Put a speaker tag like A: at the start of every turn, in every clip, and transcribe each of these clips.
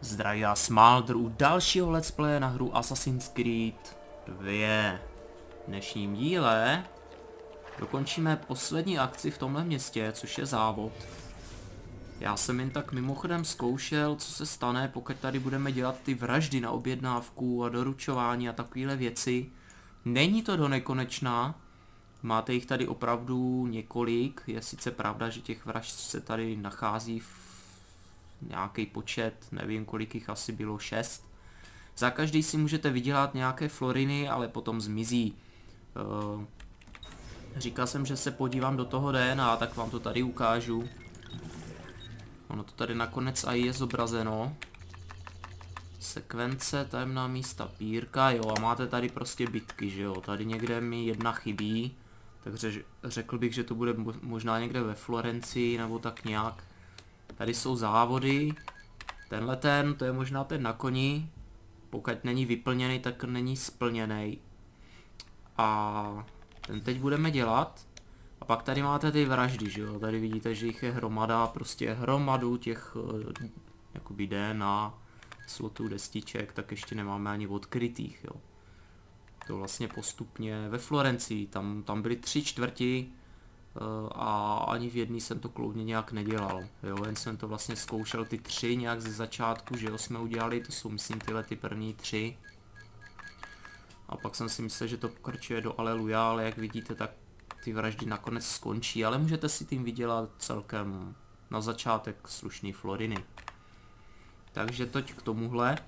A: Zdraví vás Maldr u dalšího let's play na hru Assassin's Creed 2. V dnešním díle dokončíme poslední akci v tomhle městě, což je závod. Já jsem jen tak mimochodem zkoušel, co se stane, pokud tady budeme dělat ty vraždy na objednávku a doručování a takovéhle věci. Není to do nekonečná, máte jich tady opravdu několik, je sice pravda, že těch vražd se tady nachází v nějaký počet, nevím kolik jich asi bylo, šest. Za každý si můžete vydělat nějaké floriny, ale potom zmizí. Uh, říkal jsem, že se podívám do toho DNA, tak vám to tady ukážu. Ono to tady nakonec i je zobrazeno. Sekvence, tajemná místa, pírka, jo a máte tady prostě bitky, že jo. Tady někde mi jedna chybí, takže řekl bych, že to bude možná někde ve Florencii nebo tak nějak. Tady jsou závody. Tenhle ten, to je možná ten na koni. Pokud není vyplněný, tak není splněný. A ten teď budeme dělat. A pak tady máte ty vraždy, že jo. Tady vidíte, že jich je hromada, prostě hromadu těch eh, jakoby DNA slotů destiček, tak ještě nemáme ani odkrytých, jo. To vlastně postupně ve Florencii, tam, tam byly tři čtvrti a ani v jedný jsem to kloudně nějak nedělal, jo, jen jsem to vlastně zkoušel ty tři nějak ze začátku, že jo, jsme udělali, to jsou myslím tyhle ty první tři. A pak jsem si myslel, že to pokračuje do Aleluja, ale jak vidíte, tak ty vraždy nakonec skončí, ale můžete si tím vydělat celkem na začátek slušný floriny. Takže toť k tomuhle.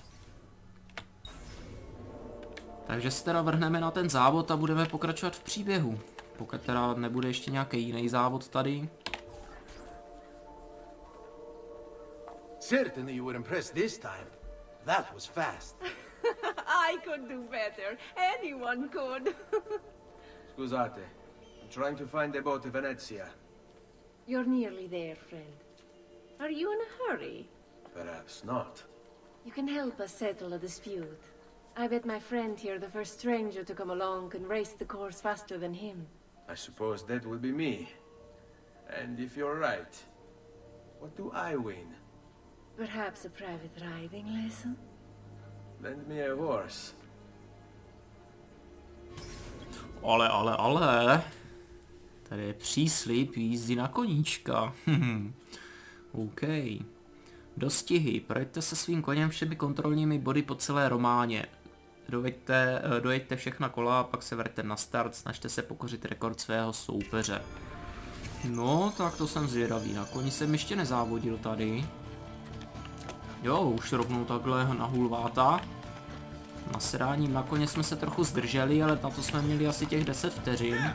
A: Takže se teda vrhneme na ten závod a budeme pokračovat v příběhu. Pokud teda nebude ještě nějaký jiný závod tady.
B: Certainly you were impressed this time. That was fast.
C: I could do better. Anyone could.
B: Scusate. I'm trying to find the boat to Venezia.
C: You're nearly there, friend. Are you in a hurry?
B: Perhaps not.
C: You can help us settle a dispute. I bet my friend here, the first stranger to come along, can race the course faster than him.
B: I suppose that would be me. And if you're right, what do I win?
C: Perhaps a private riding lesson?
B: Lend me a horse.
A: Ale, ale, ale. Tady je příslip jízdy na koníčka. OK. Dostihy. Projďte se svým koněm všemi kontrolními body po celé románě. Dojeďte, eh, dojeďte všechna kola a pak se vrťte na start, snažte se pokořit rekord svého soupeře. No, tak to jsem zvědavý. Na koni jsem ještě nezávodil tady. Jo, už rovnou takhle na hulváta. Na sedáním na koně jsme se trochu zdrželi, ale na to jsme měli asi těch 10 vteřin.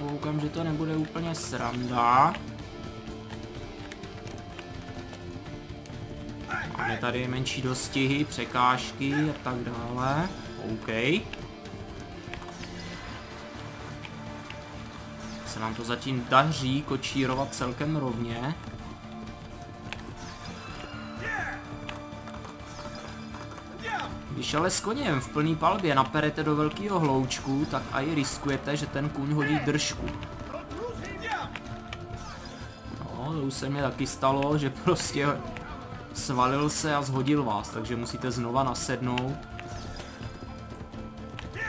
A: Koukám, že to nebude úplně sranda. Máme tady menší dostihy, překážky a tak dále. OK. Se nám to zatím daří kočírovat celkem rovně. Když ale s koněm v plný palbě naperete do velkého hloučku, tak i riskujete, že ten kůň hodí držku. No, to už se mi taky stalo, že prostě svalil se a zhodil vás, takže musíte znova nasednout.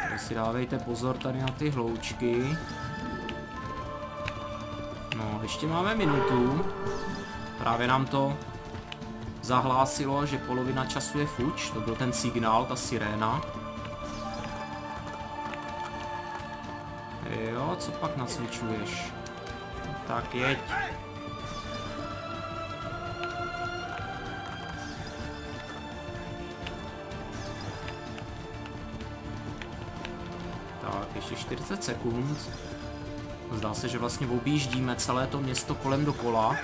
A: Tak si dávejte pozor tady na ty hloučky. No, ještě máme minutu. Právě nám to zahlásilo, že polovina času je fuč, to byl ten signál, ta siréna. Jo, co pak nacvičuješ? Tak jeď. Sekund. Zdá se, že vlastně objíždíme celé to město kolem dokola.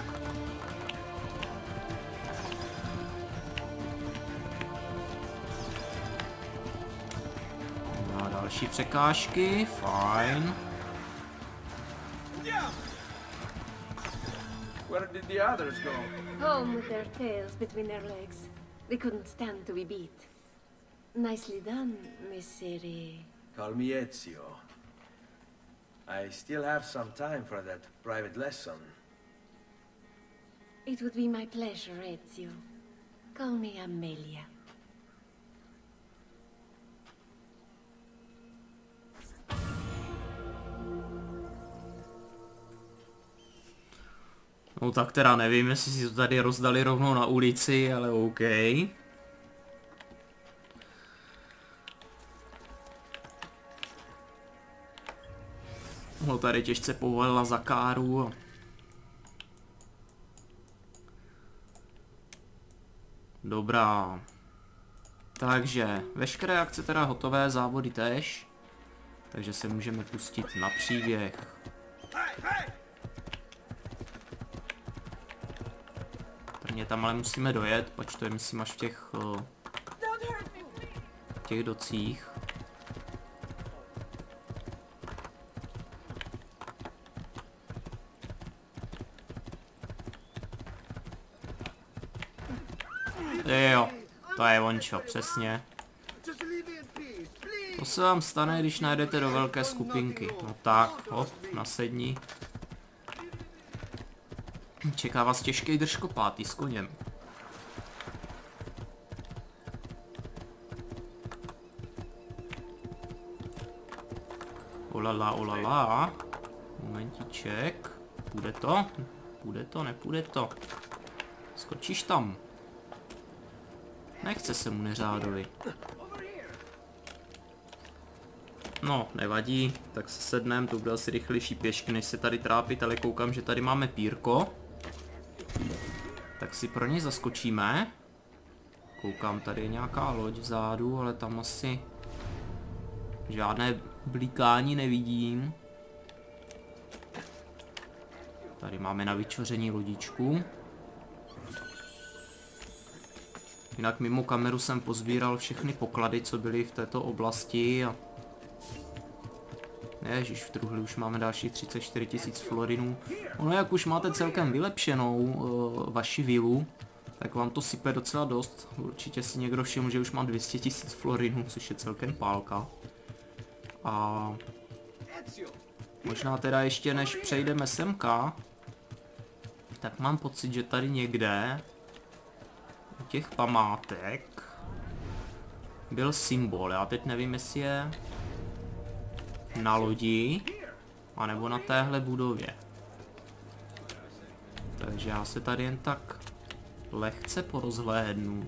A: A další překážky, fajn.
B: Where did the others go?
C: Home with their tails between their legs. They couldn't stand to be beat. Nicely done, Miss Siri.
B: Call me Ezio. I still have some time for that private lesson.
C: It would be my pleasure, Ezio. Call me Amelia.
A: No tak teda nevím, jestli si to tady rozdali rovnou na ulici, ale OK. No tady těžce povolila za káru. Dobrá. Takže, veškeré akce teda hotové, závody tež. Takže se můžeme pustit na příběh. Prvně tam ale musíme dojet, pač to je myslím až v těch, uh, těch docích. Jo, ončo, přesně. To se vám stane, když najdete do velké skupinky. No tak, hop, nasedni. Čeká vás těžký držkopátý s koněm. Olala, olala. Momentiček. Půjde to? Půjde to, nepůjde to. Skočíš tam. Nechce se mu neřádovi. No, nevadí, tak se sednem, to bude asi rychlejší pěšky, než se tady trápit, ale koukám, že tady máme pírko. Tak si pro něj zaskočíme. Koukám, tady je nějaká loď vzadu, ale tam asi žádné blíkání nevidím. Tady máme na vyčoření lodičku. Jinak mimo kameru jsem pozbíral všechny poklady, co byly v této oblasti a... Ježíš, v truhli už máme dalších 34 tisíc florinů. Ono jak už máte celkem vylepšenou uh, vaši vilu, tak vám to sype docela dost. Určitě si někdo všiml, že už mám 200 tisíc florinů, což je celkem pálka. A... Možná teda ještě než přejdeme semka, tak mám pocit, že tady někde u těch památek byl symbol. Já teď nevím, jestli je na lodi, anebo na téhle budově. Takže já se tady jen tak lehce porozhlédnu.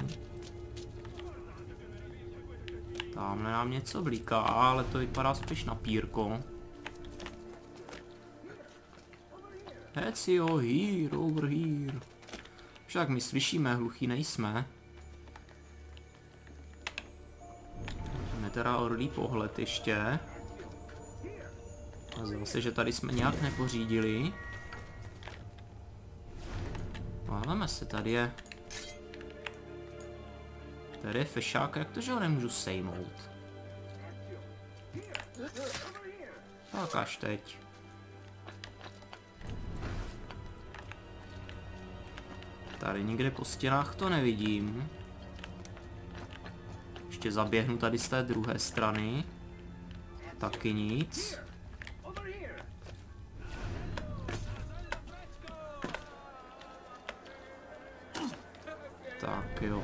A: Tamhle nám něco blíká, ale to vypadá spíš na pírko. Ezio, here, over here. Však my slyšíme, hluchý nejsme. Máme teda orlý pohled ještě. A zase, že tady jsme nějak nepořídili. Váváme se, tady je... Tady je fešák, jak to, že ho nemůžu sejmout? Tak až teď. Tady nikde po stěnách to nevidím. Ještě zaběhnu tady z té druhé strany. Taky nic. Tak jo.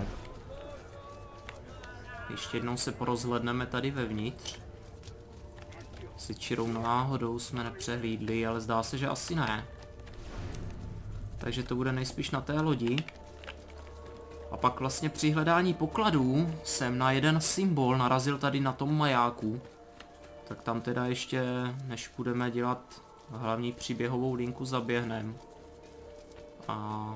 A: Ještě jednou se porozhledneme tady vevnitř. Si čirou náhodou jsme nepřehlídli, ale zdá se, že asi ne. Takže to bude nejspíš na té lodi. A pak vlastně při hledání pokladů jsem na jeden symbol narazil tady na tom majáku. Tak tam teda ještě, než budeme dělat hlavní příběhovou linku, zaběhnem. A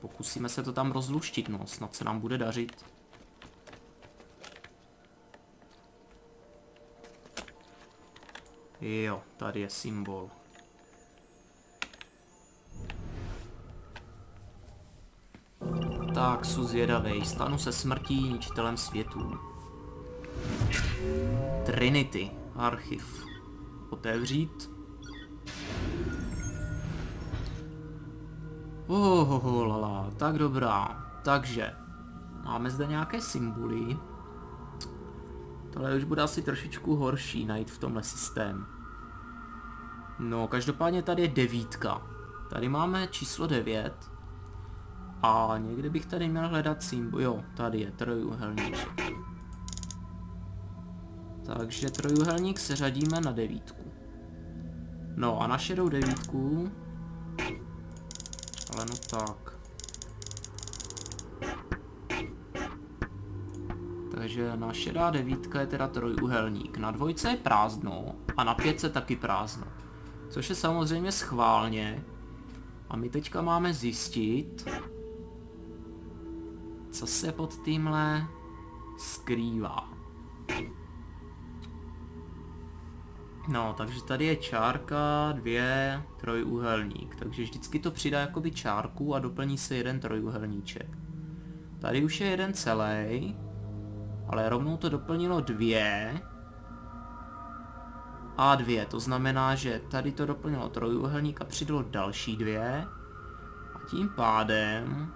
A: pokusíme se to tam rozluštit, no, snad se nám bude dařit. Jo, tady je symbol. Tak, jsou zvědavej. Stanu se smrtí ničitelem světů. Trinity. Archiv. Otevřít. Ohoho, lala, tak dobrá. Takže, máme zde nějaké symboly. Tohle už bude asi trošičku horší najít v tomhle systému. No, každopádně tady je devítka. Tady máme číslo 9. A někde bych tady měl hledat symbol. Jo, tady je trojuhelníček. Takže trojuhelník se řadíme na devítku. No a na šedou devítku... Ale no tak. Takže na šedá devítka je teda trojuhelník. Na dvojce je prázdno a na pětce taky prázdno. Což je samozřejmě schválně. A my teďka máme zjistit, co se pod tímhle skrývá. No, takže tady je čárka, dvě, trojúhelník. Takže vždycky to přidá jakoby čárku a doplní se jeden trojúhelníček. Tady už je jeden celý, ale rovnou to doplnilo dvě a dvě. To znamená, že tady to doplnilo trojúhelník a přidalo další dvě. A tím pádem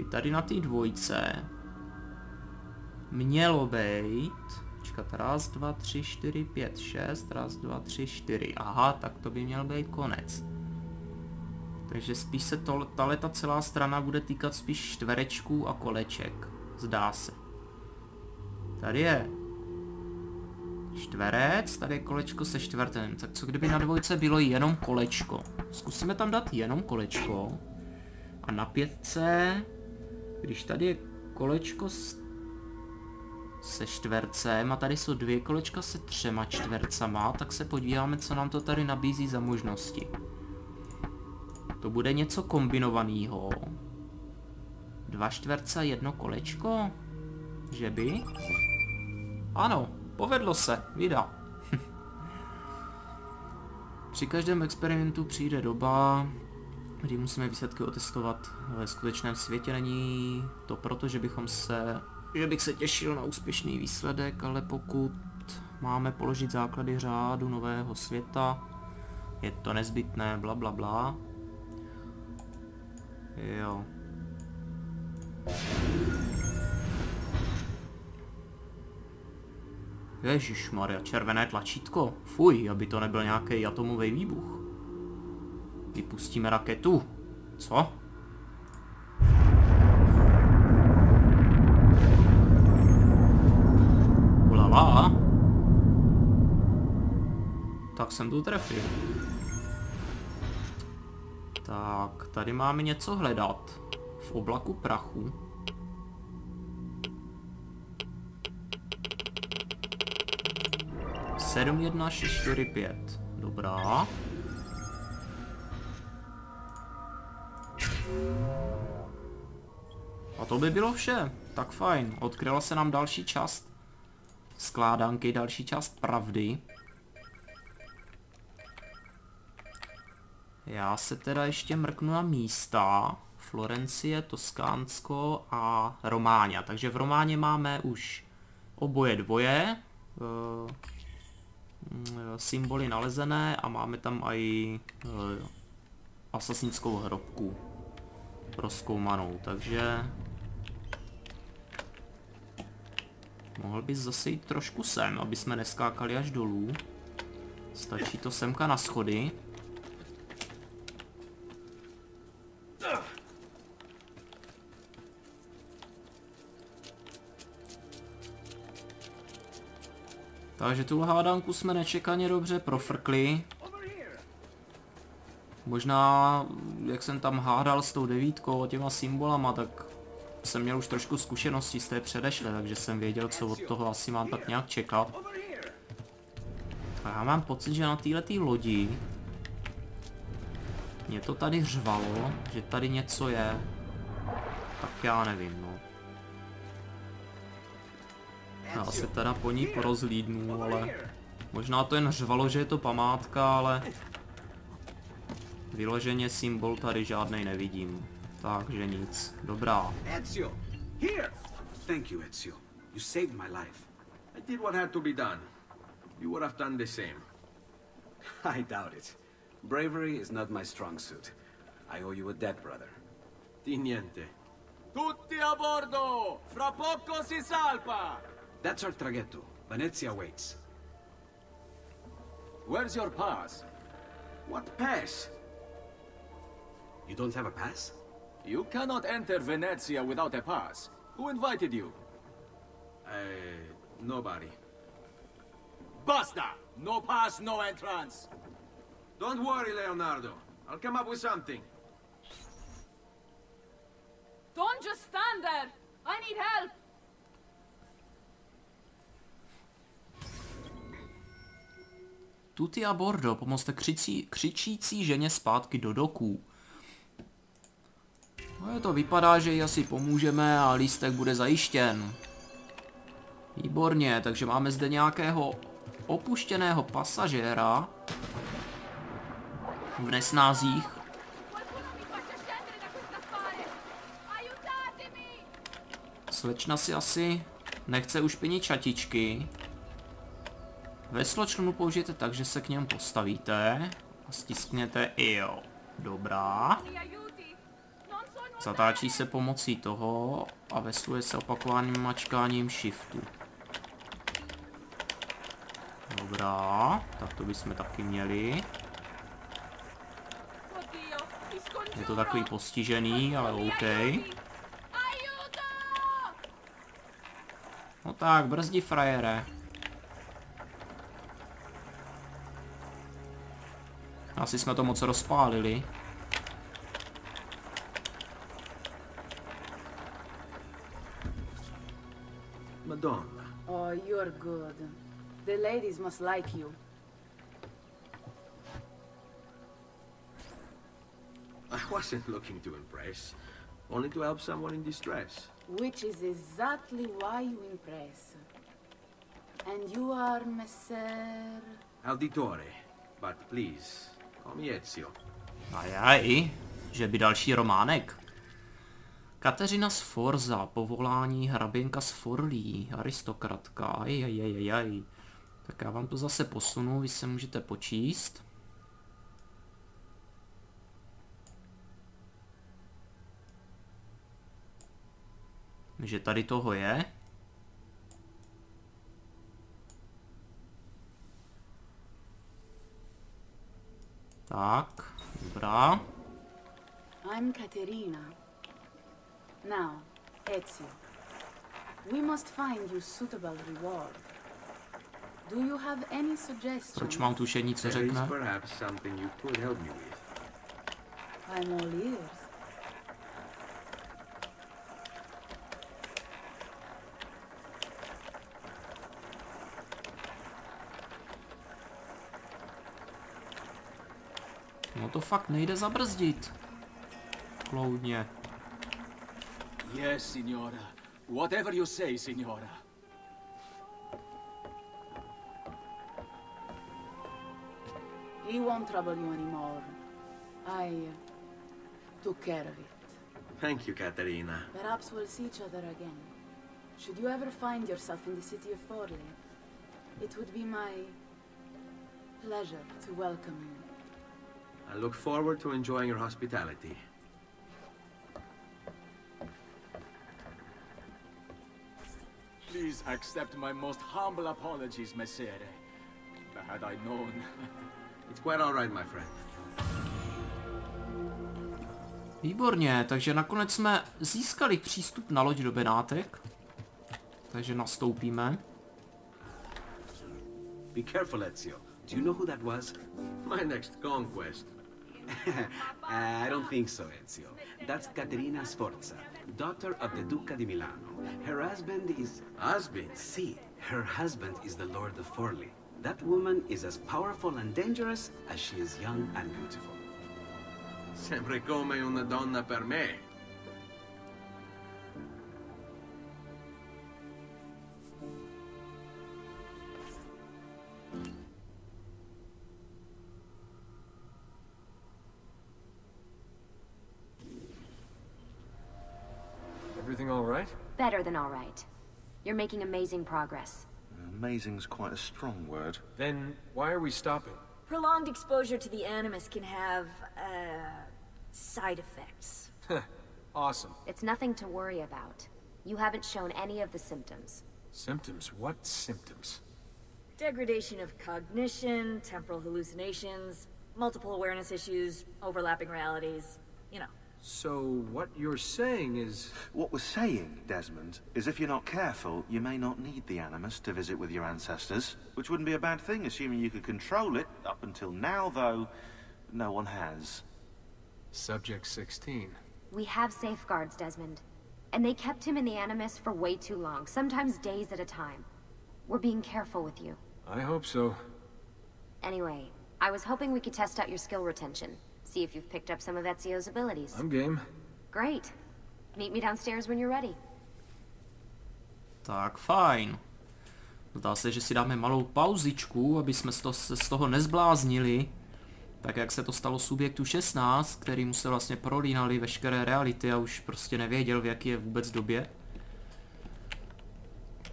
A: by tady na té dvojce mělo být, počkat, raz, dva, tři, čtyři, pět, šest, raz, dva, tři, čtyři, aha, tak to by měl být konec. Takže spíš se to, ta celá strana bude týkat spíš čtverečků a koleček, zdá se. Tady je čtverec, tady je kolečko se čtvrtem, tak co kdyby na dvojce bylo jenom kolečko. Zkusíme tam dát jenom kolečko. A na pětce, když tady je kolečko s se čtvercem a tady jsou dvě kolečka se třema čtvercama, tak se podíváme, co nám to tady nabízí za možnosti. To bude něco kombinovaného. Dva čtverce jedno kolečko? Že by? Ano, povedlo se, vida. Při každém experimentu přijde doba, kdy musíme výsledky otestovat ve skutečném světě. Není to proto, že bychom se že bych se těšil na úspěšný výsledek, ale pokud máme položit základy řádu nového světa, je to nezbytné, bla bla bla. Jo. Ježíš Maria, červené tlačítko. Fuj, aby to nebyl nějaký atomový výbuch. Vypustíme raketu. Co? Ulala. Tak jsem tu trefil. Tak, tady máme něco hledat. V oblaku prachu. Sedm, jedna, šest, čtyři, pět. Dobrá. A to by bylo vše. Tak fajn. Odkryla se nám další část skládanky, další část pravdy. Já se teda ještě mrknu na místa. Florencie, Toskánsko a Románia. Takže v Románě máme už oboje dvoje. Uh, symboly nalezené a máme tam i uh, asasnickou hrobku proskoumanou, takže Mohl bys zase jít trošku sem, aby jsme neskákali až dolů. Stačí to semka na schody. Takže tu hádanku jsme nečekaně dobře profrkli. Možná, jak jsem tam hádal s tou devítkou a těma symbolama, tak jsem měl už trošku zkušeností z té předešlé, takže jsem věděl, co od toho asi mám tak nějak čekat. A já mám pocit, že na této lodi mě to tady řvalo, že tady něco je. Tak já nevím, no. Já se teda po ní porozlídnu, ale možná to jen řvalo, že je to památka, ale vyloženě symbol tady žádnej nevidím. Takže nic. Dobrá.
D: Ezio! Here! Thank you, Ezio. You saved my life.
B: I did what had to be done. You would have done the same.
D: I doubt it. Bravery is not my strong suit. I owe you a debt, brother.
B: Di niente.
E: Tutti a bordo! Fra poco si salpa!
D: That's our traghetto. Venezia waits.
E: Where's your pass?
D: What pass? You don't have a pass?
E: You cannot enter Venezia without a pass. Who invited you?
D: Uh, nobody.
E: Basta! No pass, no entrance.
B: Don't worry, Leonardo. I'll come up with something.
F: Don't just stand there! I need help!
A: Tutti a bordo, pomozte křicí, křičící ženě zpátky do doků. No to vypadá, že jí asi pomůžeme a lístek bude zajištěn. Výborně, takže máme zde nějakého opuštěného pasažéra v nesnázích. Slečna si asi nechce ušpinit čatičky. Veslo člunu použijete tak, že se k němu postavíte a stiskněte jo. Dobrá. Zatáčí se pomocí toho a vesluje se opakovaným mačkáním shiftu. Dobrá, tak to bychom taky měli. Je to takový postižený, ale OK. No tak, brzdi frajere. Asi jsme to moc rozpálili.
G: You're good. The ladies must like you.
B: I wasn't looking to impress. Only to help someone in distress.
G: Which is exactly why you impress. And you are Messer...
B: Auditore. But please, call me Ezio.
A: Ajaj, že by další románek. Kateřina z Forza, povolání hraběnka z Forlí, aristokratka, ajajajajaj. Tak já vám to zase posunu, vy se můžete počíst. Že tady toho je. Tak, dobrá.
G: I'm Caterina. Now, Ezio. We must find you suitable reward. Do you have any suggestions?
A: Proč mám tušení, co
B: There is
A: řekne?
B: perhaps something you could help me with.
G: I'm all ears.
A: No to fakt nejde zabrzdit. Kloudně.
E: Yes, signora. Whatever you say, signora.
G: He won't trouble you anymore. I uh, took care of it.
B: Thank you, Caterina.
G: Perhaps we'll see each other again. Should you ever find yourself in the city of Forli, it would be my pleasure to welcome you.
B: I look forward to enjoying your hospitality.
E: Please accept my most humble apologies, Messere. Had I known.
B: It's quite all right, my friend.
A: Výborně, takže nakonec jsme získali přístup na loď do Benátek. Takže nastoupíme.
D: Be careful, Ezio. Do you know who that was?
B: My next conquest.
D: I don't think so, Ezio. That's Caterina Sforza, daughter of the Duca di Milano. Her husband is...
B: Husband.
D: See, her husband is the Lord of Forli. That woman is as powerful and dangerous as she is young and beautiful.
B: Sempre come una donna per me.
H: Than all right. You're making amazing progress.
I: Amazing's quite a strong word.
J: Then why are we stopping?
K: Prolonged exposure to the Animus can have, uh, side effects.
J: awesome.
H: It's nothing to worry about. You haven't shown any of the symptoms.
J: Symptoms? What symptoms?
K: Degradation of cognition, temporal hallucinations, multiple awareness issues, overlapping realities. You know.
J: So, what you're saying is...
I: What we're saying, Desmond, is if you're not careful, you may not need the Animus to visit with your ancestors. Which wouldn't be a bad thing, assuming you could control it. Up until now, though, no one has.
J: Subject 16.
H: We have safeguards, Desmond. And they kept him in the Animus for way too long, sometimes days at a time. We're being careful with you.
J: I hope so.
H: Anyway, I was hoping we could test out your skill retention. See if you've picked up some of Ezio's abilities.
J: I'm game.
H: Great. Meet me downstairs when you're ready.
A: Tak, fajn. Zdá se, že si dáme malou pauzičku, aby jsme se, to, se z toho nezbláznili. Tak jak se to stalo subjektu 16, který mu se vlastně prolínali veškeré reality a už prostě nevěděl, v jaký je vůbec době.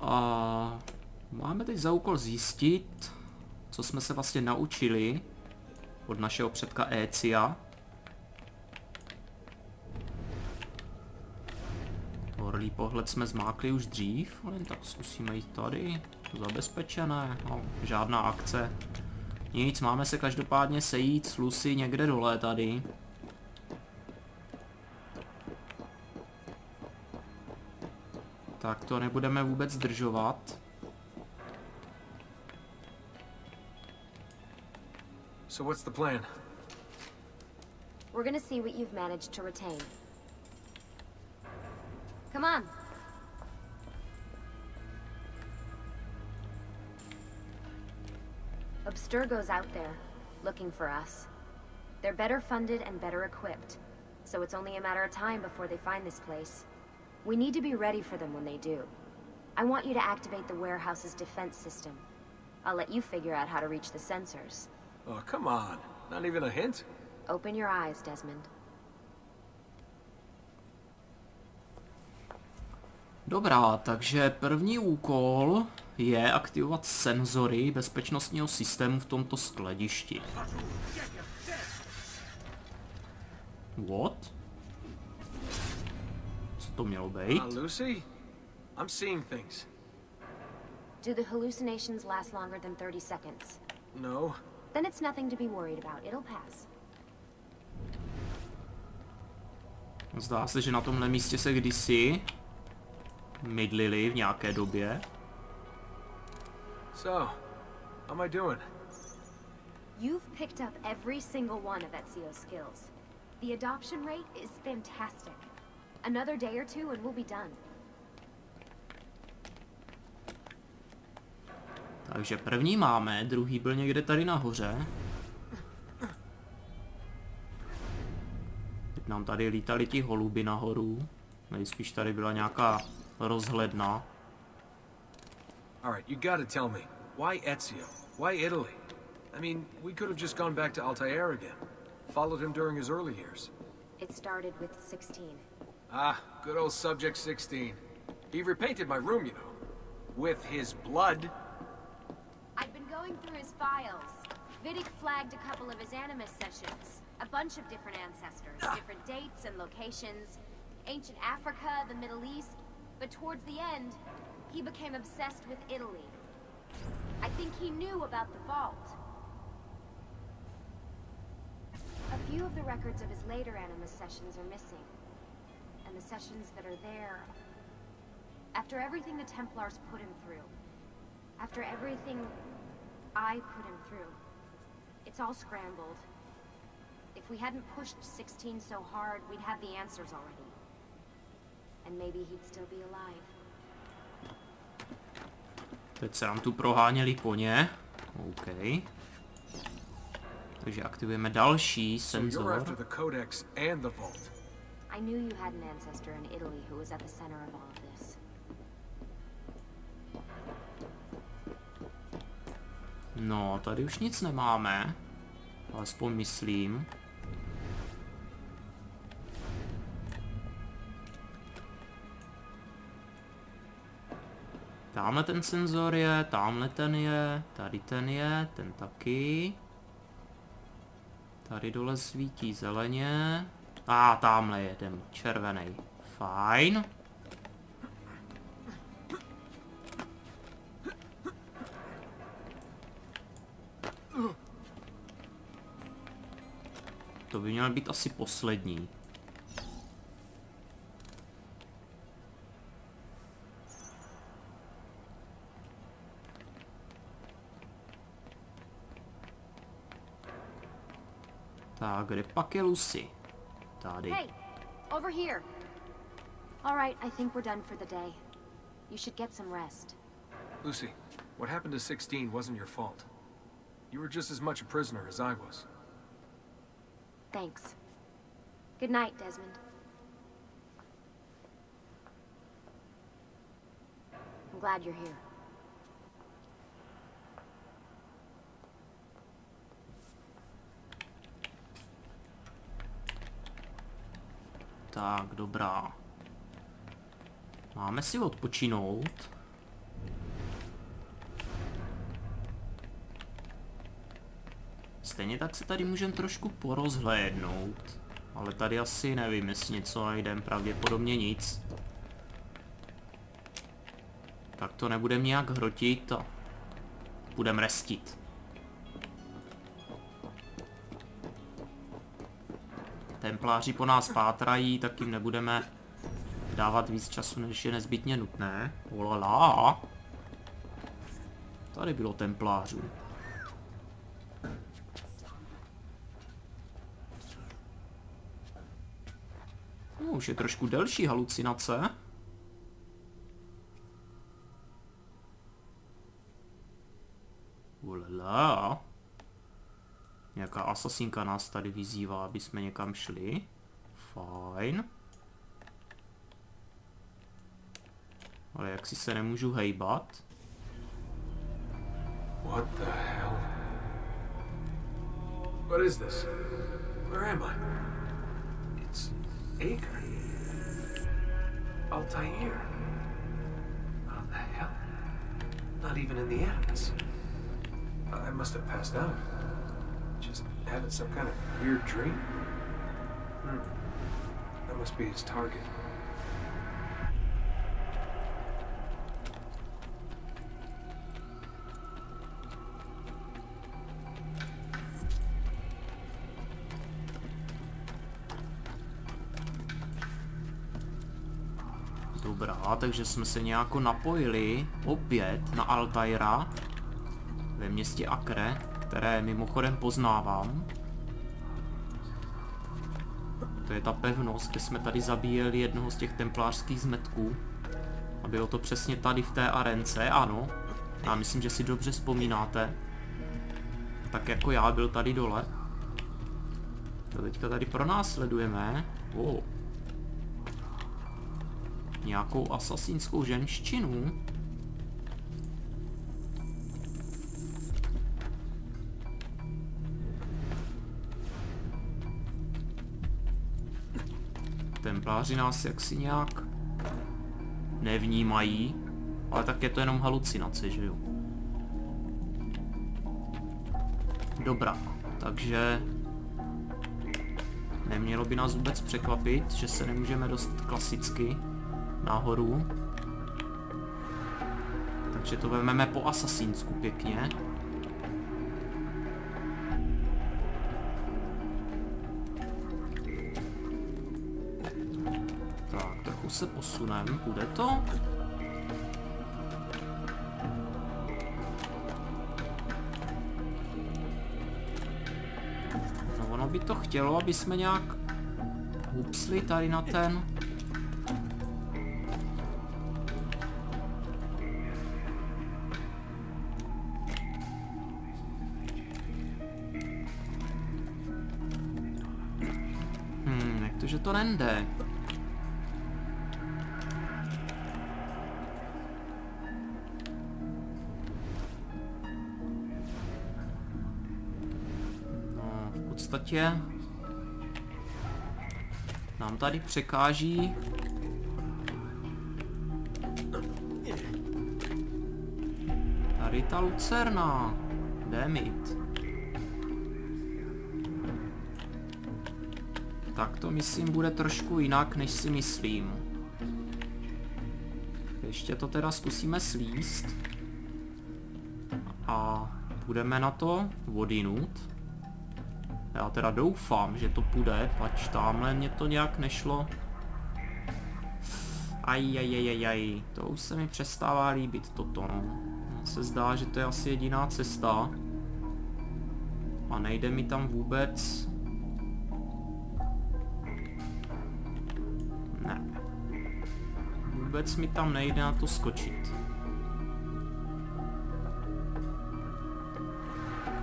A: A máme teď za úkol zjistit, co jsme se vlastně naučili od našeho předka Ecia. Horlý pohled jsme zmákli už dřív, ale tak zkusíme jít tady. Zabezpečené, no, žádná akce. Nic, máme se každopádně sejít s Lucy někde dole tady. Tak to nebudeme vůbec zdržovat.
J: So what's the plan?
H: We're gonna see what you've managed to retain. Come on. Abstergo's out there, looking for us. They're better funded and better equipped, so it's only a matter of time before they find this place. We need to be ready for them when they do. I want you to activate the warehouse's defense system. I'll let you figure out how to reach the sensors.
J: Oh, come on. Not even a hint?
H: Open your eyes, Desmond.
A: Dobrá, takže první úkol je aktivovat senzory bezpečnostního systému v tomto skladišti. What? Co to mělo být?
J: Uh, Lucy? I'm seeing things.
H: Do the hallucinations last longer than 30 seconds?
J: No.
H: Then it's nothing to be worried about. It'll pass.
A: Zdá se, že na tomhle místě se kdysi mydlili v nějaké době.
J: So, how am I doing?
H: You've picked up every single one of Ezio's skills. The adoption rate is fantastic. Another day or two and we'll be done.
A: Takže první máme, druhý byl někde tady nahoře. Teď nám tady lítali ti holuby nahoru. Nejspíš tady byla nějaká rozhledna.
J: Alright, you gotta tell me. Why Ezio? Why Italy? I mean, we could have just gone back to Altair again. Followed him during his early years.
H: It started with 16.
J: Ah, good old Subject 16. He repainted my room, you know. With his blood.
H: Going through his files. Vidic flagged a couple of his Animus sessions. A bunch of different ancestors, different dates and locations. Ancient Africa, the Middle East. But towards the end, he became obsessed with Italy. I think he knew about the vault. A few of the records of his later Animus sessions are missing. And the sessions that are there... After everything the Templars put him through, after everything I put him through, it's all scrambled. If we hadn't pushed 16 so hard, we'd have the answers already. And maybe he'd still be alive.
A: Teď se nám tu proháněli koně. OK. Takže aktivujeme další senzor.
J: after the Codex and the Vault.
H: I knew you had an ancestor in Italy who was at the center of all
A: No, tady už nic nemáme. Alespoň myslím. Tamhle ten senzor je, tamhle ten je, tady ten je, ten taky. Tady dole svítí zeleně. A ah, tamhle je ten červený. Fajn. By měl být asi poslední. Tak, kde pak je Lucy? Tady.
H: Hey, over here. All right, I think we're done for the day. You should get some rest.
J: Lucy, what happened to 16 wasn't your fault. You were just as much a prisoner as I was.
H: Thanks. Good night, Desmond. I'm glad you're here.
A: Tak, dobrá. Máme si odpočinout. Stejně tak se tady můžeme trošku porozhlédnout. Ale tady asi nevím, jestli něco najdem, pravděpodobně nic. Tak to nebudeme nějak hrotit a budeme restit. Templáři po nás pátrají, tak jim nebudeme dávat víc času, než je nezbytně nutné. Olala. Tady bylo templářů. No, je trošku delší halucinace. Ulala. Nějaká asasínka nás tady vyzývá, aby jsme někam šli. Fajn. Ale jak si se nemůžu hejbat?
J: What the hell? What is this? Where am I? Acre. Altair. How the hell? Not even in the Animus. I must have passed out. Just having some kind of weird dream. Hmm. That must be his target.
A: Takže jsme se nějako napojili opět na Altaira ve městě Akre, které mimochodem poznávám. To je ta pevnost, kde jsme tady zabíjeli jednoho z těch templářských zmetků. A bylo to přesně tady v té arence, ano. Já myslím, že si dobře vzpomínáte. Tak jako já byl tady dole. To teďka tady pro nás sledujeme. Oh. Nějakou asasínskou ženštinu. Templáři nás jaksi nějak nevnímají, ale tak je to jenom halucinace, že jo? Dobrá, takže nemělo by nás vůbec překvapit, že se nemůžeme dostat klasicky nahoru. Takže to vezmeme po asasínsku pěkně. Tak, trochu se posunem, bude to? No ono by to chtělo, aby jsme nějak hupsli tady na ten to nende. No, v podstatě nám tady překáží tady ta lucerna. Demit. Tak to myslím bude trošku jinak, než si myslím. Ještě to teda zkusíme slíst. A budeme na to vodinut. Já teda doufám, že to půjde, pač tamhle mě to nějak nešlo. Ajajajajaj, to už se mi přestává líbit toto, no. Se zdá, že to je asi jediná cesta. A nejde mi tam vůbec... Vůbec mi tam nejde na to skočit.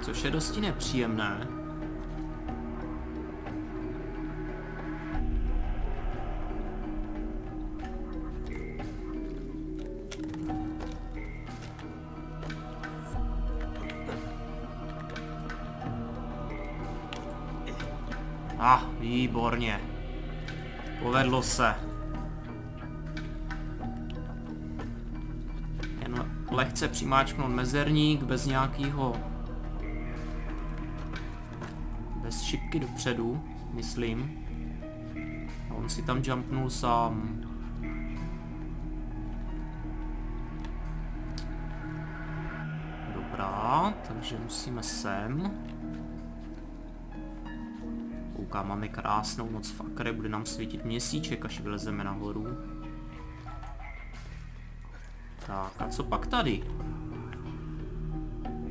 A: Což je dosti nepříjemné. Ah, výborně. Povedlo se. Lehce přimáčknout mezerník bez nějakého... Bez šipky dopředu, myslím. A on si tam jumpnul sám. Dobrá, takže musíme sem. Koukám, máme krásnou noc fakre, bude nám svítit měsíček, až vylezeme nahoru. Tak, a co pak tady?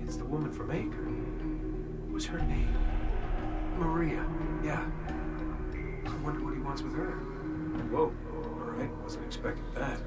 J: It's the woman from Acre. What's her name? Maria. Yeah. I wonder what he wants with her. Whoa. All right. Wasn't expecting that.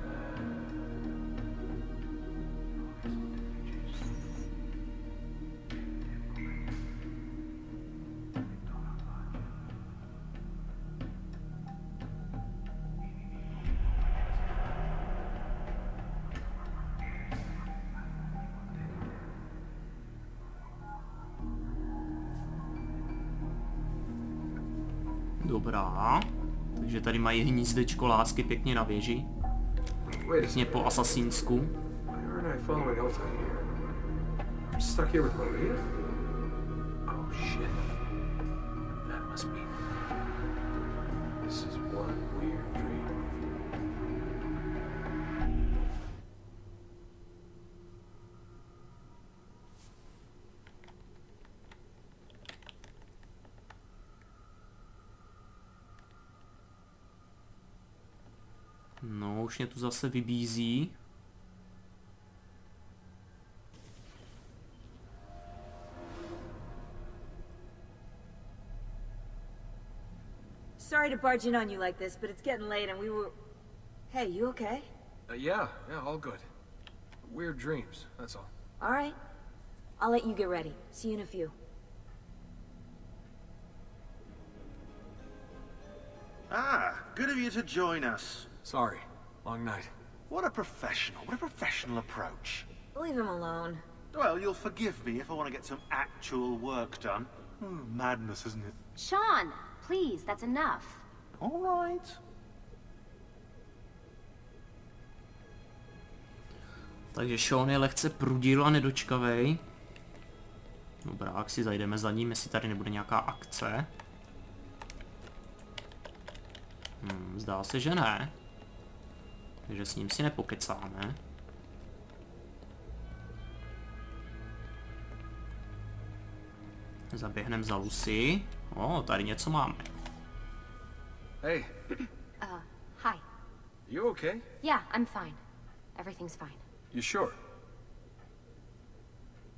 A: Mají hnízdečko lásky pěkně na věži. Pěkně po asasínsku.
J: Stuck here with Maria?
A: Už mě tu zase vybízí.
K: Sorry to barge in on you like this, but it's getting late and we were... Hey, you okay?
J: Uh, yeah, yeah, all good. Weird dreams, that's all.
K: Alright. I'll let you get ready. See you in a few.
I: Ah, good of you to join us.
J: Sorry, long night.
I: What a professional. What a professional approach.
K: Leave him alone.
I: Well, you'll forgive me if I want to get some actual work done. Hmm, madness, isn't it?
H: Sean, please, that's enough.
I: All right.
A: Takže Sean je lehce prudil a nedočkavej. Dobrá, jak si zajdeme za ním, jestli tady nebude nějaká akce. Hmm, zdá se, že ne. Takže s ním si nepokecáme. Zaběhnem za Lucy. O, tady něco máme.
J: Hey,
H: Uh, hi.
J: you okay?
H: Yeah, I'm fine. Everything's fine.
J: You sure?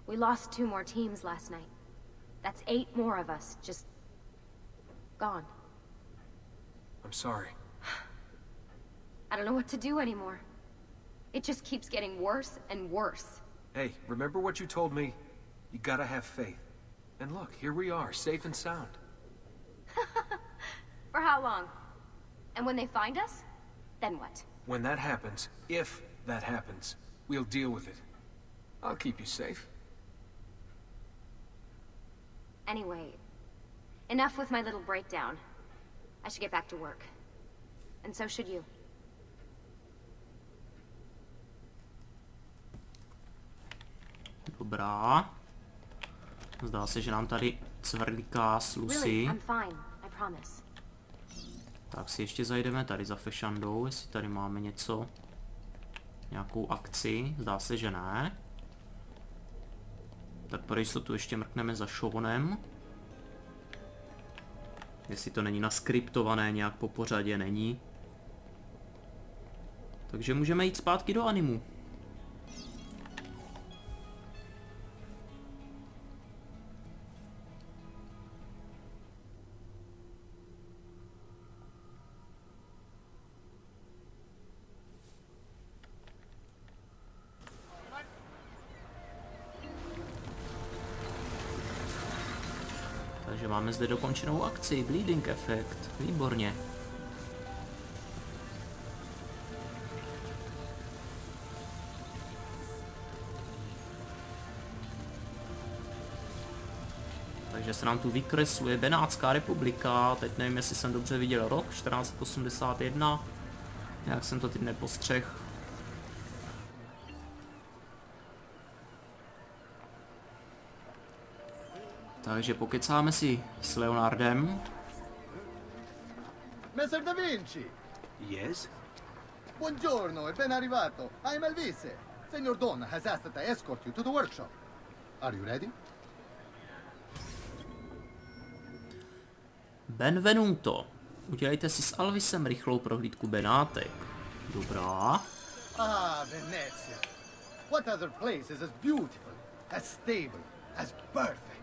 H: We lost two more teams last night. That's eight more of us, just... gone.
J: I'm sorry.
H: I don't know what to do anymore. It just keeps getting worse and worse.
J: Hey, remember what you told me? You gotta have faith. And look, here we are, safe and sound.
H: For how long? And when they find us? Then what?
J: When that happens, if that happens, we'll deal with it. I'll keep you safe.
H: Anyway, enough with my little breakdown. I should get back to work. And so should you.
A: Dobrá. Zdá se, že nám tady cvrliká s Lucy. Tak si ještě zajdeme tady za Fešandou, jestli tady máme něco. Nějakou akci, zdá se, že ne. Tak pro jistotu ještě mrkneme za Seanem. Jestli to není naskriptované nějak po pořadě, není. Takže můžeme jít zpátky do animu. Zde dokončenou akci, Bleeding Effect, výborně. Takže se nám tu vykresluje Benátská republika, teď nevím, jestli jsem dobře viděl rok, 1481, nějak jsem to teď nepostřeh. Takže pokecáme si s Leonardem.
L: Messer Da Vinci!
D: Yes?
L: Buongiorno e ben arrivato. I'm Elvise. Signor Don has asked that I escort you to the workshop. Are you ready?
A: Benvenuto. Udělejte si s Alvisem rychlou prohlídku Benátek. Dobrá.
L: Ah, Venezia. What other place is as beautiful, as stable, as perfect?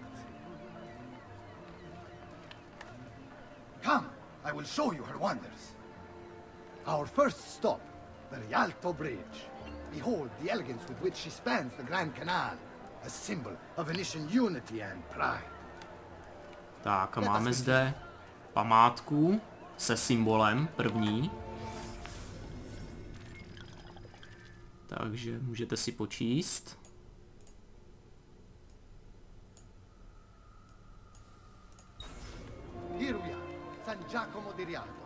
L: Come, I will show you her wonders. Our first stop, the Rialto Bridge. Behold the elegance with which she spans the Grand Canal, a symbol of Venetian unity and pride.
A: Tak a máme zde památku se symbolem první. Takže můžete si počíst.
L: Here we San Giacomo di Rialto,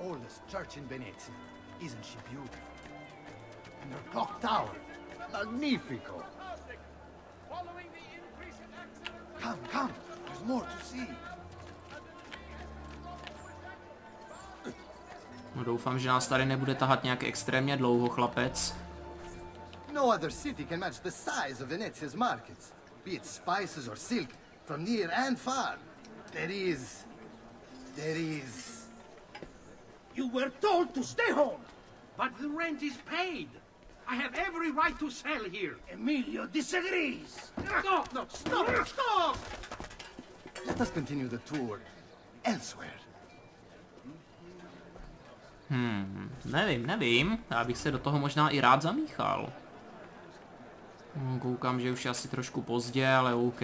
L: oldest church in Venezia. Isn't she beautiful? And her clock tower, magnifico. Come, come, there's more to see.
A: No doufám, že nás tady nebude tahat nějak extrémně dlouho, chlapec.
L: No other city can match the size of Venezia's markets, be it spices or silk, from near and far. There is. There is.
M: You were told to stay home. But the rent is paid. I have every right to sell here.
L: Emilio disagrees.
M: No, no, stop, stop!
L: Let us continue the tour elsewhere.
A: Hmm, nevím, nevím. Já bych se do toho možná i rád zamíchal. Hmm, Koukám, že už je asi trošku pozdě, ale OK.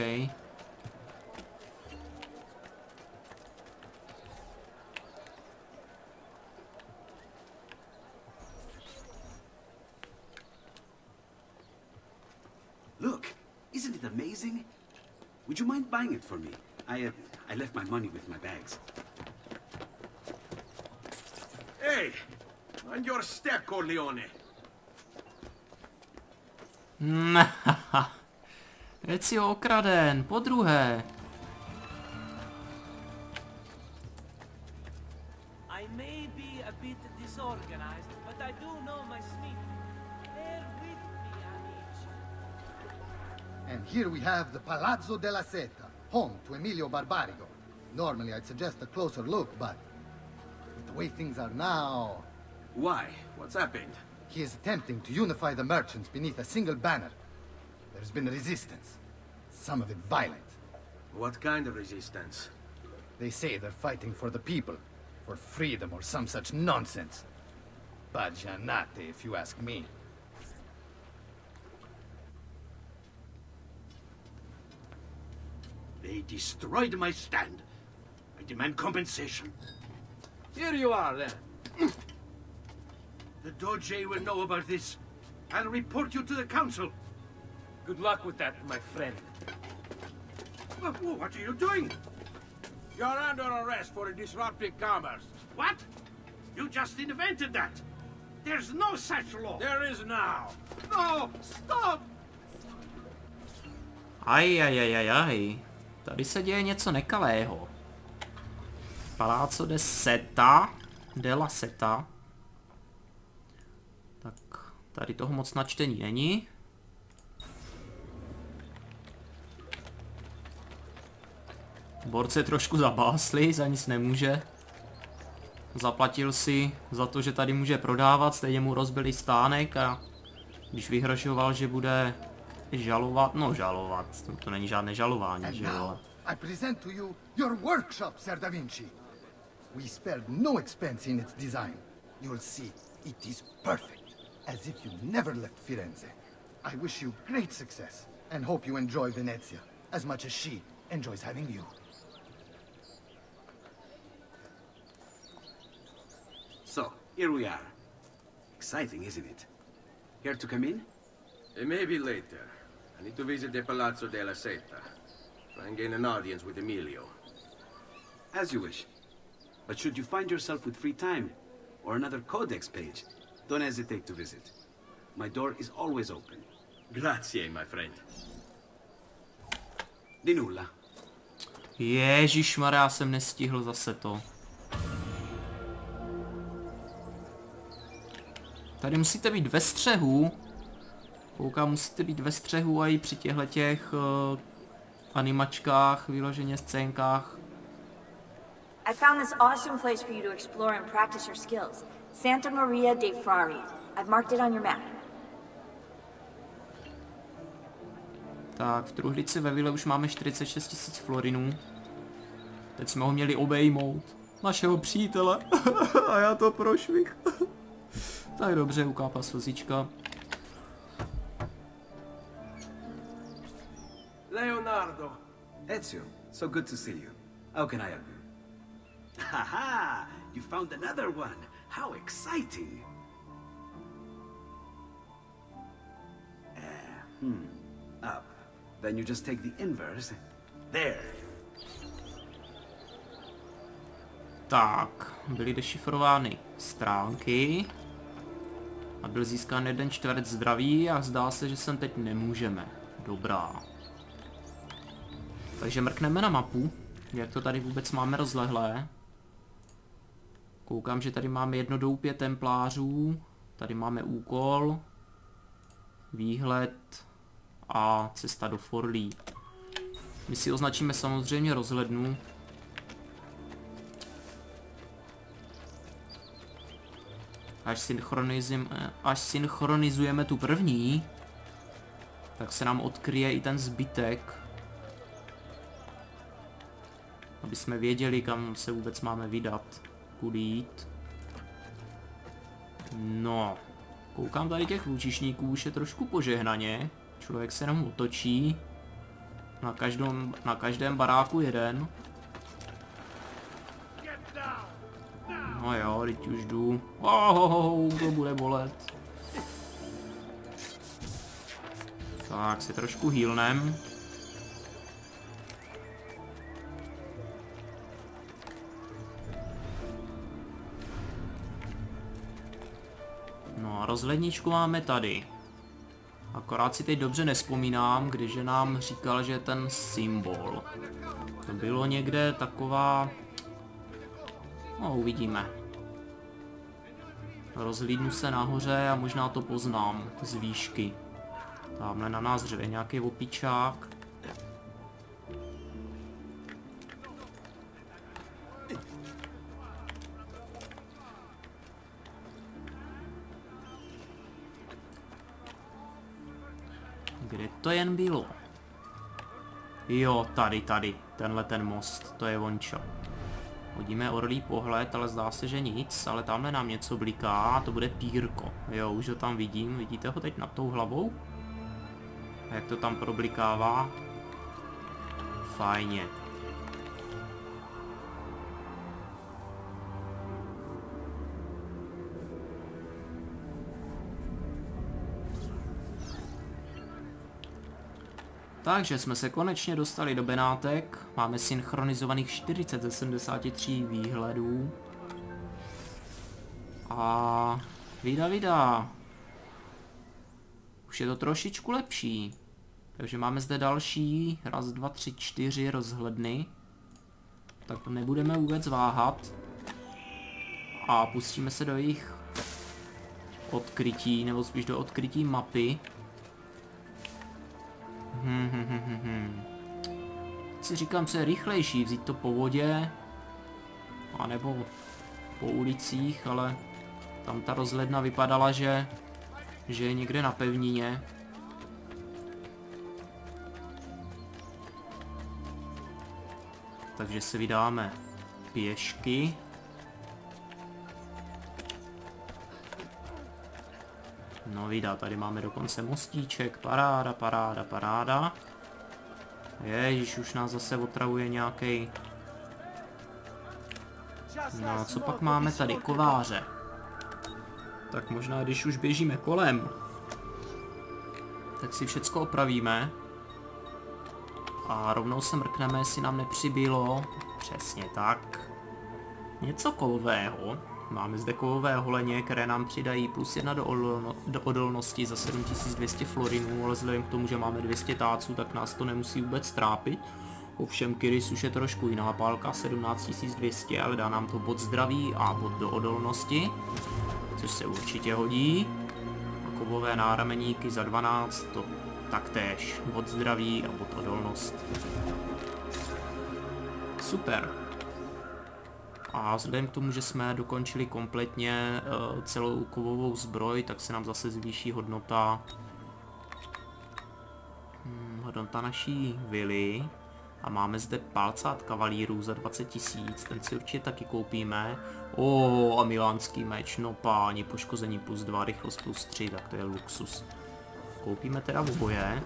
D: Would you mind buying it for me? I, uh, I left my money with my bags.
M: Hey, mind your step, Corleone.
A: Ezio okraden, po druhé.
N: I may be a bit disorganized, but I do know my Smith.
L: And here we have the Palazzo della Seta, home to Emilio Barbarigo. Normally I'd suggest a closer look, but with the way things are now...
M: Why? What's happened?
L: He is attempting to unify the merchants beneath a single banner. There's been resistance, some of it violent.
M: What kind of resistance?
L: They say they're fighting for the people, for freedom or some such nonsense. Bajanate, if you ask me.
M: They destroyed my stand. I demand compensation. Here you are, then. The Doge will know about this. I'll report you to the council.
N: Good luck with that, my friend.
M: Wha- wha- What are you doing? You're under arrest for disrupting commerce. What? You just invented that. There's no such law. There is now. No, stop!
A: Aj, aj, aj, aj, aj. Tady se děje něco nekalého. Palazzo de Seta. De la Seta. Tak, tady toho moc načtení není. Borce trošku zabásli, za nic nemůže. Zaplatil si za to, že tady může prodávat, stejně mu rozbili stánek a když vyhrožoval, že bude žalovat, no žalovat, to, to není žádné žalování,
L: And
A: že jo,
L: now, I present to you your workshop, Sir Da Vinci. We spared no expense in its design. You'll see, it is perfect, as if you never left Firenze. I wish you great success, and hope you enjoy Venezia, as much as she enjoys having you.
D: So, here we are. Exciting, isn't it? Here to come in?
B: It may be later. I need to visit the Palazzo della Seta. Try and gain an audience with Emilio.
D: As you wish. But should you find yourself with free time, or another codex page, don't hesitate to visit. My door is always open.
B: Grazie, my friend.
D: Di nulla.
A: Ježišmarja, já jsem nestihl zase to. Tady musíte být ve střehu. Koukám, musíte být ve střehu a i při těchto těch uh, animačkách, vyloženě scénkách.
K: I found this awesome place for you to explore and practice your skills. Santa Maria dei Frari. I've marked it on your map.
A: Tak, v truhlici ve vile už máme 46 000 florinů. Teď jsme ho měli obejmout. Našeho přítele. a já to prošvih. tak dobře, ukápa slzička.
D: Ezio, so good to see you. How can I help you? Haha! You found another one! How exciting! Uh, hmm. Up. Then you just take the inverse. There.
A: Tak, byly dešifrovány stránky. A byl získán jeden čtvrt zdraví a zdá se, že sem teď nemůžeme. Dobrá. Takže mrkneme na mapu, jak to tady vůbec máme rozlehlé. Koukám, že tady máme jedno doupě templářů, tady máme úkol, výhled a cesta do Forlí. My si označíme samozřejmě rozhlednu. Až až synchronizujeme tu první, tak se nám odkryje i ten zbytek. Aby jsme věděli, kam se vůbec máme vydat, kudy jít. No, koukám tady těch lůčišníků už je trošku požehnaně. Člověk se jenom otočí. Na každém, na každém baráku jeden. No jo, teď už jdu. Oh, to bude bolet. Tak, se trošku healnem. Rozhledničku máme tady. Akorát si teď dobře nespomínám, když nám říkal, že ten symbol. To bylo někde taková... No, uvidíme. Rozhlídnu se nahoře a možná to poznám z výšky. Tamhle na nás řve nějaký opičák. Kde to jen bylo? Jo, tady, tady. Tenhle ten most, to je vončo. Hodíme orlí pohled, ale zdá se, že nic, ale tamhle nám něco bliká, to bude pírko. Jo, už ho tam vidím, vidíte ho teď nad tou hlavou? A jak to tam problikává? Fajně. Takže jsme se konečně dostali do Benátek, máme synchronizovaných 40 ze 73 výhledů. A vida vida. Už je to trošičku lepší. Takže máme zde další, raz, dva, tři, čtyři rozhledny. Tak nebudeme vůbec váhat. A pustíme se do jejich odkrytí, nebo spíš do odkrytí mapy. Hmm, hmm, hmm, hmm, si říkám, co je rychlejší, vzít to po vodě, anebo po ulicích, ale tam ta rozhledna vypadala, že, že je někde na pevnině. Takže se vydáme pěšky. No vydá, tady máme dokonce mostíček, paráda, paráda, paráda. Ježíš, už nás zase otravuje nějaký. No, co pak máme tady? Kováře. Tak možná, když už běžíme kolem, tak si všecko opravíme. A rovnou se mrkneme, jestli nám nepřibylo. Přesně tak. Něco kovového. Máme zde kovové holeně, které nám přidají plus jedna do, odolno, do odolnosti za 7200 florinů, ale vzhledem k tomu, že máme 200 táců, tak nás to nemusí vůbec trápit. Ovšem Kiris už je trošku jiná pálka, 17200, ale dá nám to bod zdraví a bod do odolnosti, což se určitě hodí. A kovové nárameníky za 12, to taktéž, bod zdraví a bod odolnost. Super. A vzhledem k tomu, že jsme dokončili kompletně uh, celou kovovou zbroj, tak se nám zase zvýší hodnota hmm, hodnota naší vily. A máme zde palcát kavalírů za 20 tisíc, ten si určitě taky koupíme. O, a milánský meč, no páni, poškození plus 2, rychlost plus 3, tak to je luxus. Koupíme teda oboje.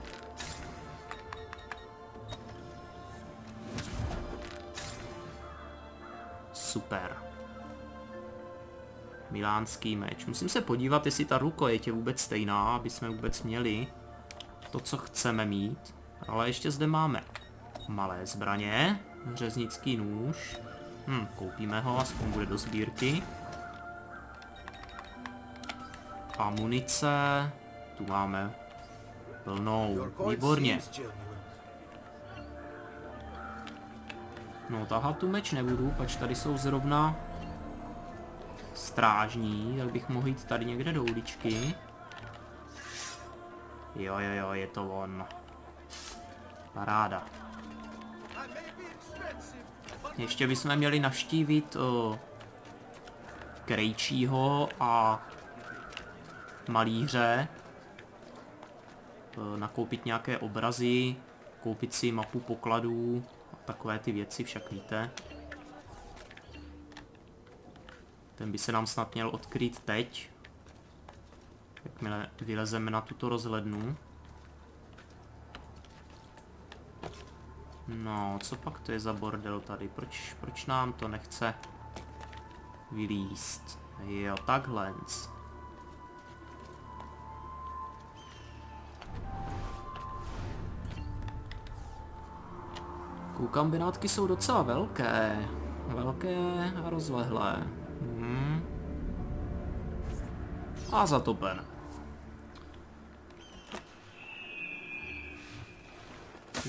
A: Super. Milánský meč. Musím se podívat, jestli ta rukojeť je vůbec stejná, aby jsme vůbec měli to, co chceme mít. Ale ještě zde máme malé zbraně, řeznický nůž. Hm, koupíme ho, aspoň bude do sbírky. A munice, tu máme plnou, výborně. No, tahat tu meč nebudu, pač tady jsou zrovna strážní, tak bych mohl jít tady někde do uličky. Jo, jo, jo, je to on. Paráda. Ještě bychom měli navštívit uh, Krejčího a malíře. Uh, nakoupit nějaké obrazy, koupit si mapu pokladů takové ty věci, však víte. Ten by se nám snad měl odkrýt teď. Jakmile vylezeme na tuto rozhlednu. No, co pak to je za bordel tady? Proč, proč nám to nechce vylíst? Jo, takhle. Koukám, jsou docela velké. Velké a rozlehlé. Hmm. A zatopen.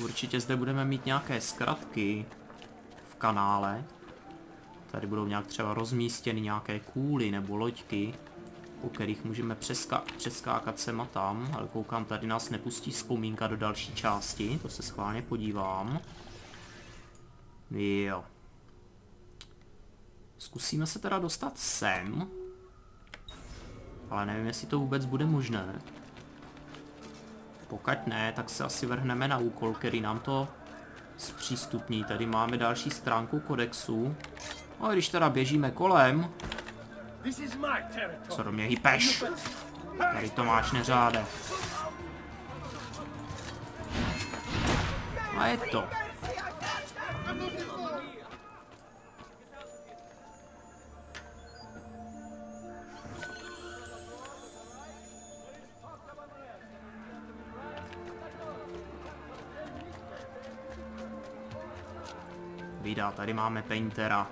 A: Určitě zde budeme mít nějaké zkratky v kanále. Tady budou nějak třeba rozmístěny nějaké kůly nebo loďky, po kterých můžeme přeská přeskákat sem a tam, ale koukám, tady nás nepustí vzpomínka do další části, to se schválně podívám. Jo. Zkusíme se teda dostat sem, ale nevím, jestli to vůbec bude možné. Pokud ne, tak se asi vrhneme na úkol, který nám to zpřístupní. Tady máme další stránku kodexu. No když teda běžíme kolem... Co do mě hypeš? Tady to máš neřáde. A je to. Vydá, tady máme Paintera.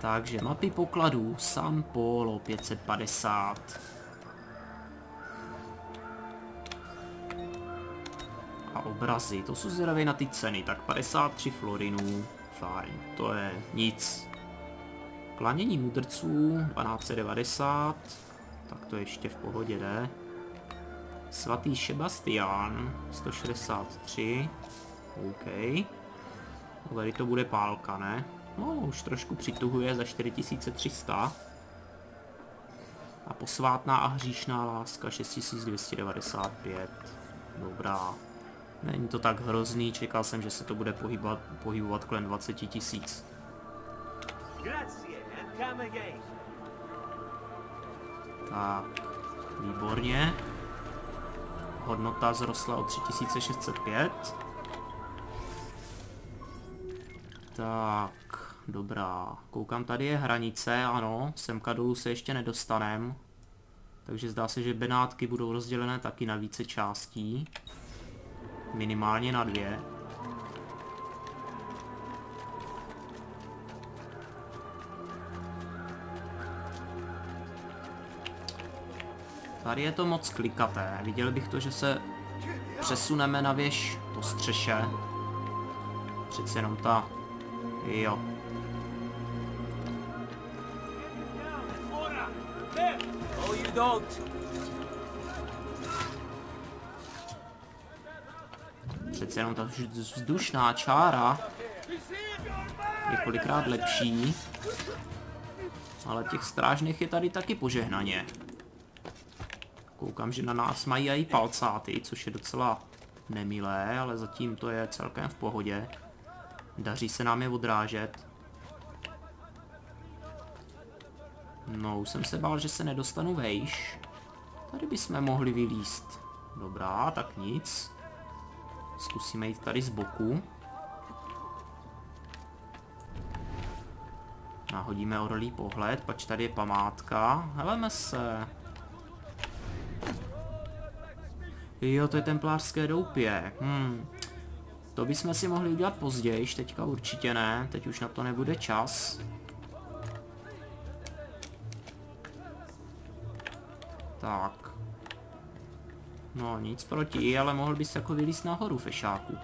A: Takže mapy pokladů San Polo 550. A obrazy, to jsou zvědavé na ty ceny, tak 53 florinů, fajn, to je nic. Klanění mudrců 1290, tak to ještě v pohodě jde. Svatý Sebastian, 163. OK. No, tady to bude pálka, ne? No, už trošku přituhuje za 4300. A posvátná a hříšná láska 6295. Dobrá. Není to tak hrozný, čekal jsem, že se to bude pohybovat, pohybovat kolem 20 tisíc. Tak, výborně. Hodnota zrostla o 3605. Tak, dobrá. Koukám, tady je hranice, ano, semka dolů se ještě nedostanem. Takže zdá se, že Benátky budou rozdělené taky na více částí. Minimálně na dvě. Tady je to moc klikaté. Viděl bych to, že se přesuneme na věž po střeše. Přece jenom ta... Jo. Přece jenom ta vzdušná čára je kolikrát lepší. Ale těch strážných je tady taky požehnaně. Koukám, že na nás mají i palcáty, což je docela nemilé, ale zatím to je celkem v pohodě. Daří se nám je odrážet. No, už jsem se bál, že se nedostanu vejš. Tady bychom mohli vylíst. Dobrá, tak nic. Zkusíme jít tady z boku. Nahodíme orlí pohled, pač tady je památka. Heleme se. Jo, to je templářské doupě. Hmm. To bychom si mohli udělat později, teďka určitě ne, teď už na to nebude čas. Tak. No nic proti, ale mohl bys jako vylíst nahoru, fešáku.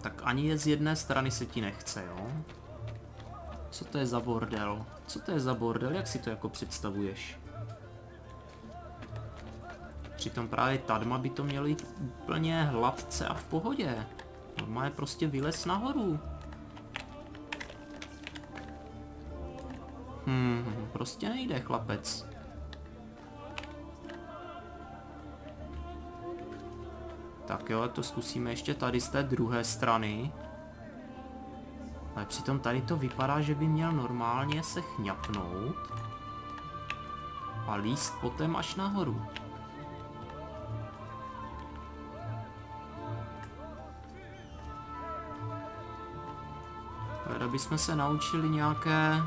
A: Tak ani z jedné strany se ti nechce, jo? Co to je za bordel? Co to je za bordel? Jak si to jako představuješ? Přitom právě Tadma by to mělo jít úplně hladce a v pohodě. Normálně prostě vylez nahoru. Hmm, prostě nejde, chlapec. Tak jo, to zkusíme ještě tady z té druhé strany. Ale přitom tady to vypadá, že by měl normálně se chňapnout. A líst potom až nahoru. Teda bychom se naučili nějaké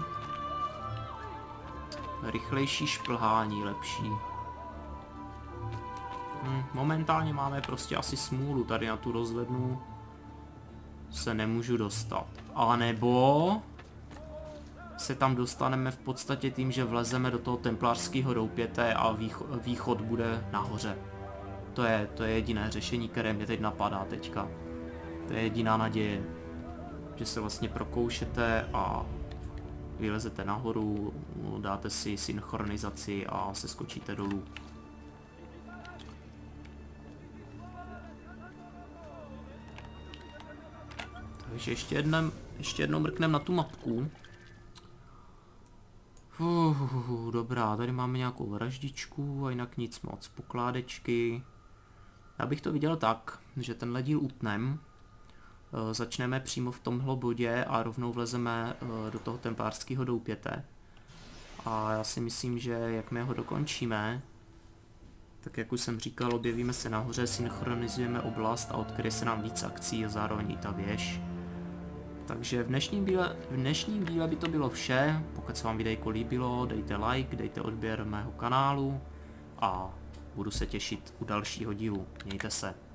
A: rychlejší šplhání, lepší. Hm, momentálně máme prostě asi smůlu, tady na tu rozhlednu se nemůžu dostat. A nebo se tam dostaneme v podstatě tím, že vlezeme do toho templářského doupěte a východ, východ bude nahoře. To je, to je jediné řešení, které mě teď napadá teďka. To je jediná naděje. Že se vlastně prokoušete a vylezete nahoru, dáte si synchronizaci a se skočíte dolů. Takže ještě jednou, ještě jednou mrknem na tu mapku. Uh, dobrá, tady máme nějakou vraždičku a jinak nic moc. Pokládečky. Já bych to viděl tak, že tenhle díl utnem. Uh, začneme přímo v tomhle bodě a rovnou vlezeme uh, do toho templářského doupěte. A já si myslím, že jakmile ho dokončíme, tak jak už jsem říkal, objevíme se nahoře, synchronizujeme oblast a odkryje se nám víc akcí a zároveň i ta věž. Takže v dnešním, díle, v dnešním díle by to bylo vše. Pokud se vám videjko líbilo, dejte like, dejte odběr mého kanálu a budu se těšit u dalšího dílu. Mějte se.